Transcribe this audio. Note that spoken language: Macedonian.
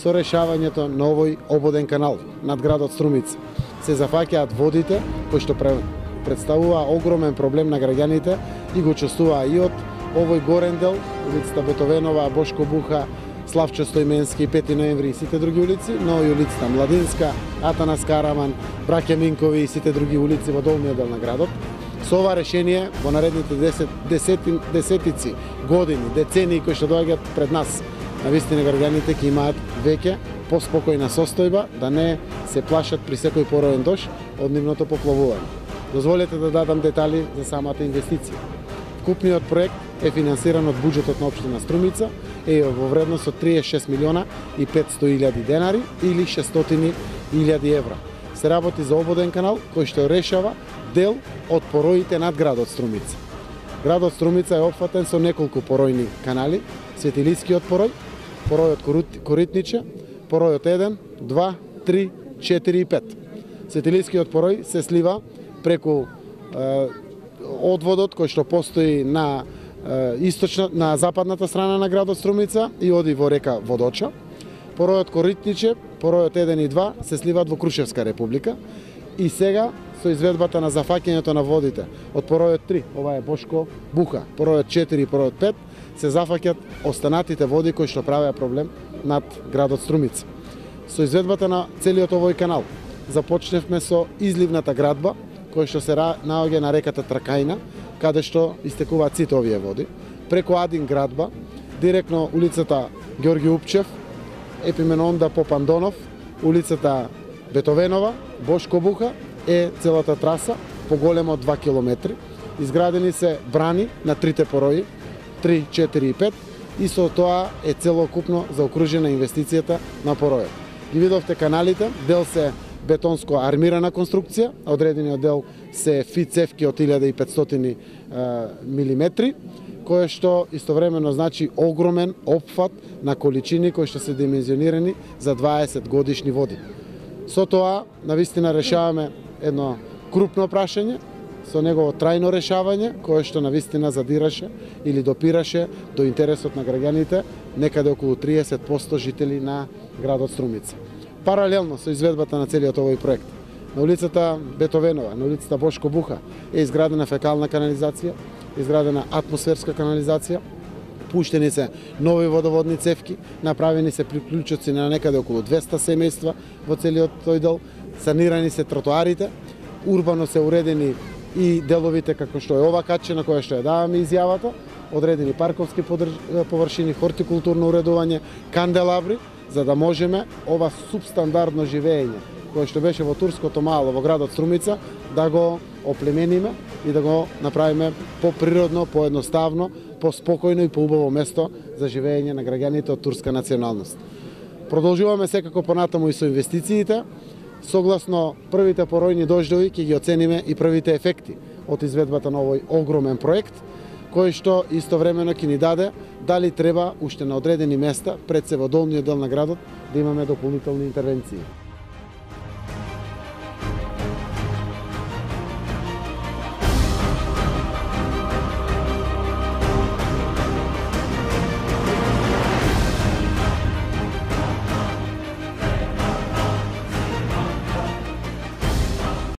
со решавањето на овој ободен канал над градот Струмица. Се зафаќаат водите кои што представува огромен проблем на граѓаните и го чувствуваа и од овој горен дел, улицата Бетовенова, Бошко Буха, Славчо Стојменски, 5 ноември и сите други улици, но и улицата Младинска, Атанас Караман, Браке Минкови и сите други улици во долниот дел на градот. Со ова решение во наредните 10, десети, десетици години, децении кои што доаѓаат пред нас, на вистина граѓаните ќе имаат веќе поспокојна состојба, да не се плашат при секој пороен дош од нивното поплавување. Дозволете да дадам детали за самата инвестиција. Купниот проект е финансиран од буџетот на општина Струмица е во вредност од 36 милиона и 500 илјади денари или 600 илјади евра. Се работи за ободен канал кој што решава дел од пороите над градот Струмица. Градот Струмица е опфатен со неколку поројни канали, Светилискиот порој, поројот Коритниче, поројот 1, 2, 3, 4 и 5. Светилискиот порој се слива преку е, одводот кој што постои на е, источна на западната страна на градот Струмица и оди во река Водоча. Поројот Коритниче, поројот 1 и 2 се сливаат во Крушевска република и сега со изведбата на зафаќањето на водите од поројот 3, ова е Бошко Буха, поројот 4 и поројот 5 се зафаќат останатите води кои што правеа проблем над градот Струмица. Со изведбата на целиот овој канал започневме со изливната градба кој што се наоѓа на реката Тракајна, каде што истекуваат сите овие води. Преку Адин градба, директно улицата Георги Упчев, Епименонда Попандонов, улицата Бетовенова, Бошко Буха е целата траса, поголема од 2 километри. Изградени се брани на трите порои, 3, 4 и 5, и со тоа е целокупно заокружена инвестицијата на поројот. Ги видовте каналите, дел се бетонско армирана конструкција, одредениот дел се фицевки од 1500 милиметри, кое што истовремено значи огромен опфат на количини кои што се димензионирани за 20 годишни води. Со тоа, навистина решаваме едно крупно прашање, со негово трајно решавање, кое што навистина задираше или допираше до интересот на граѓаните некаде околу 30% жители на градот Струмица. Паралелно со изведбата на целиот овој проект, на улицата Бетовенова, на улицата Бошко Буха е изградена фекална канализација, изградена атмосферска канализација, пуштени се нови водоводни цевки, направени се приклучоци на некаде околу 200 семејства во целиот тој дел, санирани се тротоарите, урбано се уредени и деловите како што е ова каче на која што ја даваме изјавата, одредени парковски површини, хортикултурно уредување, канделабри, за да можеме ова субстандардно живење кое што беше во турското мало во градот Струмица да го оплемениме и да го направиме поприродно, поедноставно, поспокојно и поубаво место за живење на граѓаните од турска националност. Продолжуваме секако понатаму и со инвестициите. Согласно првите поројни дождови ќе ги оцениме и првите ефекти од изведбата на овој огромен проект – кој што истовремено ќе ни даде дали треба уште на одредени места пред се во долниот дел на градот да имаме дополнителни интервенции.